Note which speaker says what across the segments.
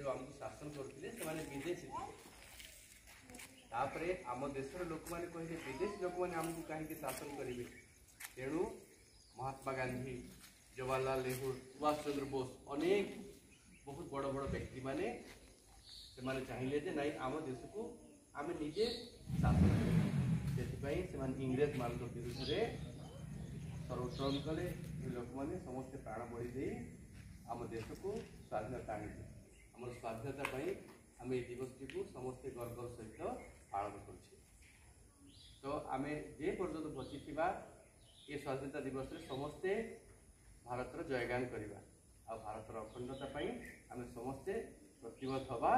Speaker 1: ଇଂରେଜମାନେ ଯେଉଁ ଆମକୁ ଶାସନ କରୁଥିଲେ ସେମାନେ ବିଦେଶୀ ଥିଲେ ତାପରେ ଆମ ଦେଶର ଲୋକମାନେ କହିଲେ ବିଦେଶୀ ଲୋକମାନେ ଆମକୁ କାହିଁକି ଶାସନ କରିବେ ତେଣୁ ମହାତ୍ମା ଗାନ୍ଧୀ ଜବାହରଲାଲ ନେହେରୁ ସୁଭାଷ ଚନ୍ଦ୍ର ବୋଷ ଅନେକ ବହୁତ ବଡ଼ ବଡ଼ ବ୍ୟକ୍ତିମାନେ ସେମାନେ ଚାହିଁଲେ ଯେ ନାଇଁ ଆମ ଦେଶକୁ ଆମେ ନିଜେ ଶାସନ କରିବୁ ସେଥିପାଇଁ ସେମାନେ ଇଂରେଜମାନଙ୍କ ବିରୁଦ୍ଧରେ ସର୍ବ କଲେ ଏ ଲୋକମାନେ ସମସ୍ତେ ପ୍ରାଣ ବଳି ଦେଇ ଆମ ଦେଶକୁ ସ୍ୱାଧୀନତା ଆଣିଲେ ଆମର ସ୍ୱାଧୀନତା ପାଇଁ ଆମେ ଏ ଦିବସଟିକୁ ସମସ୍ତେ ଗର୍ବର ସହିତ ପାଳନ କରୁଛେ ତ ଆମେ ଯେ ପର୍ଯ୍ୟନ୍ତ ବଞ୍ଚିଥିବା ଏ ସ୍ୱାଧୀନତା ଦିବସରେ ସମସ୍ତେ ଭାରତର ଜୟଗାନ କରିବା ଆଉ ଭାରତର ଅଖଣ୍ଡତା ପାଇଁ ଆମେ ସମସ୍ତେ ପ୍ରତିବଦ୍ଧ ହେବା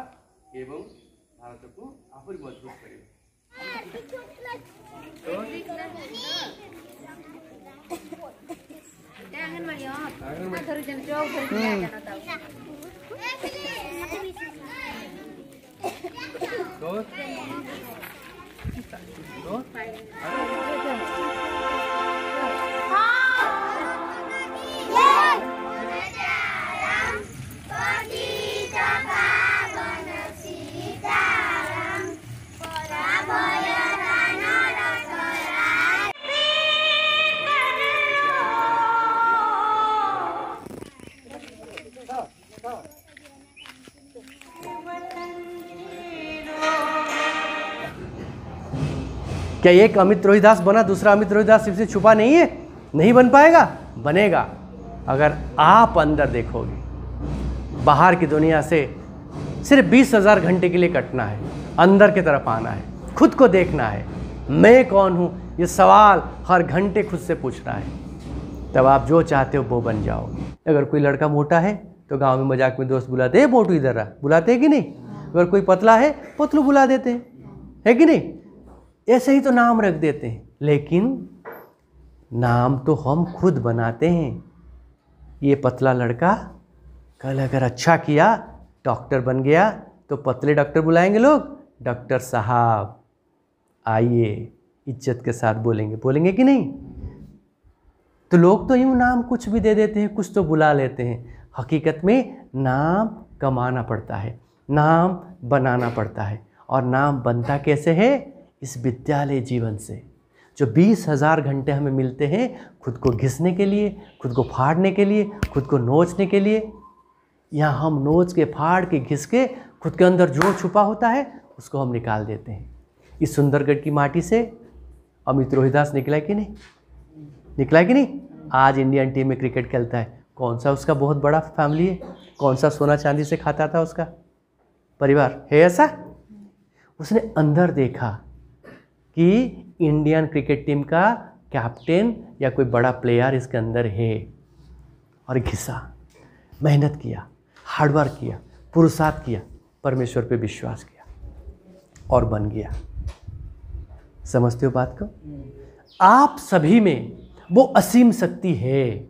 Speaker 1: ଏବଂ ଭାରତକୁ ଆହୁରି ମଜବୁତ କରିବା
Speaker 2: ଅଙ୍ଗନବାଡି ହଁ ଧରିଛନ୍ତି ଚୌକ ଧରିଛନ୍ତି
Speaker 3: क्या एक अमित रोहिदास बना, दूसरा अमित रोहिदास इससे छुपा नहीं है? नहीं बन पाएगा? बनेगा। अगर आप अंदर देखोगे, बाहर की दुनिया से सिर्फ़ बीस हज़ार घंटे के लिए कटना है, अंदर की तरफ़ आना है, खुद को देखना है, मैं कौन हूँ? ये सवाल हर घंटे खुद से पूछना है। तब आप जो चाहते हो वो बन जाओगे। अगर कोई लड़का मोटा है तो गाँव में मज़ाक में दोस्त बुलाते हैं मोटू इधर रहा। बुलाते हैं कि नहीं? अगर कोई पतला है, पतलू बुला देते हैं। है कि नहीं? ऐसे ही तो नाम रख देते हैं। लेकिन नाम तो हम खुद बनाते हैं। ये पतला लड़का कल अगर अच्छा किया, डॉक्टर बन गया तो पतले डॉक्टर बुलाएँगे लोग। डॉक्टर साहब, आइए, इज़्ज़त के साथ बोलेंगे। बोलेंगे कि नहीं? तो लोग तो यूँ नाम कुछ भी दे देते हैं, कुछ तो बुला लेते हैं। हकीकत में नाम कमाना पड़ता है, नाम बनाना पड़ता है। और नाम बनता कैसे है? इस विद्यालय जीवन से, जो बीस हज़ार घंटे हमें मिलते हैं खुद को घिसने के लिए, खुद को फाड़ने के लिए, खुद को नोचने के लिए। यहाँ हम नोच के, फाड़ के, घिस के, खुद के अंदर जो छुपा होता है, उसको हम निकाल देते हैं। इस सुंदरगढ़ की माटी से, अमित रोहिदास निकला कि नहीं? निकला कि नहीं? आज इंडियन टीम में क्रिकेट खेलता है। कौन सा उसका बहुत बड़ा फैमिली है? कौन सा सोना चांदी से खाता था उसका? परिवार? है ऐसा? उसने अंदर देखा। कि इंडियन क्रिकेट टीम का कैप्टन या कोई बड़ा प्लेयर इसके अंदर है। और घिसा, मेहनत किया हार्डवर्क किया, पुरुषार्थ किया, परमेश्वर पे विश्वास किया और बन गया। समझते हो बात को? आप सभी में वो असीम शक्ति है।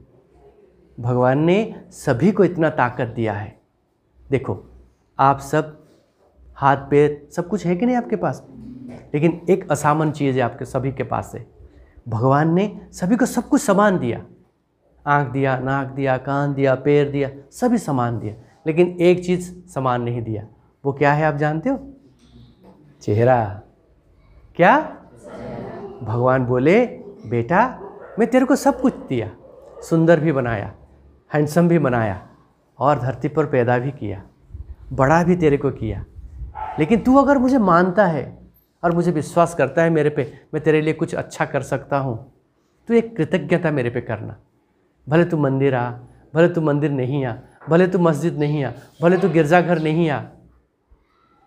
Speaker 3: भगवान ने सभी को इतना ताकत दिया है। देखो, आप सब हाथ, पैर सब कुछ है कि नहीं आपके पास? लेकिन एक असामान्य चीज़ है आपके सभी के पास है भगवान ने सभी को सब कुछ समान दिया। आँख दिया, नाक दिया, कान दिया, पैर दिया, सभी समान दिया लेकिन एक चीज़ समान नहीं दिया। वो क्या है आप जानते हो? चेहरा। क्या? भगवान बोले, बेटा, मैं तेरे को सब कुछ दिया। सुंदर भी बनाया, हैंडसम भी बनाया, और धरती पर पैदा भी किया, बड़ा भी तेरे को किया। लेकिन तू अगर मुझे मानता है और मुझे विश्वास करता है मेरे पे, मैं तेरे लिए कुछ अच्छा कर सकता हूँ। तो एक कृतज्ञता मेरे पे करना। भले तू मंदिर आ, भले तू मंदिर नहीं आ, भले तू मस्जिद नहीं आ, भले तू गिरजाघर नहीं आ,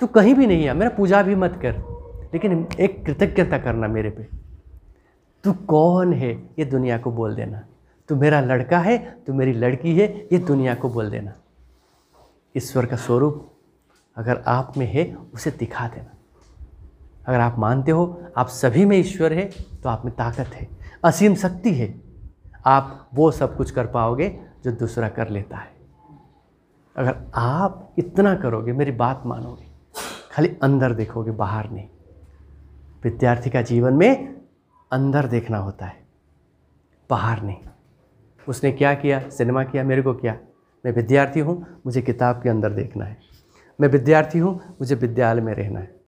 Speaker 3: तू कहीं भी नहीं आ, मेरा पूजा भी मत कर। लेकिन एक कृतज्ञता करना मेरे पे। तू कौन है? ये दुनिया को बोल देना। तू मेरा लड़का है, तू मेरी लड़की है, ये दुनिया को बोल देना। ईश्वर का स्वरूप अगर आप में है, उसे दिखा देना। अगर आप मानते हो, आप सभी में ईश्वर है तो आप में ताकत है, असीम शक्ति है। आप वो सब कुछ कर पाओगे जो दूसरा कर लेता है। अगर आप इतना करोगे, मेरी बात मानोगे, खाली अंदर देखोगे, बाहर नहीं। विद्यार्थी का जीवन में अंदर देखना होता है, बाहर नहीं। उसने क्या किया? सिनेमा किया? मेरे को क्या? मैं विद्यार्थी हूँ, मुझे किताब के अंदर देखना है। मैं विद्यार्थी हूँ, मुझे विद्यालय में रहना है।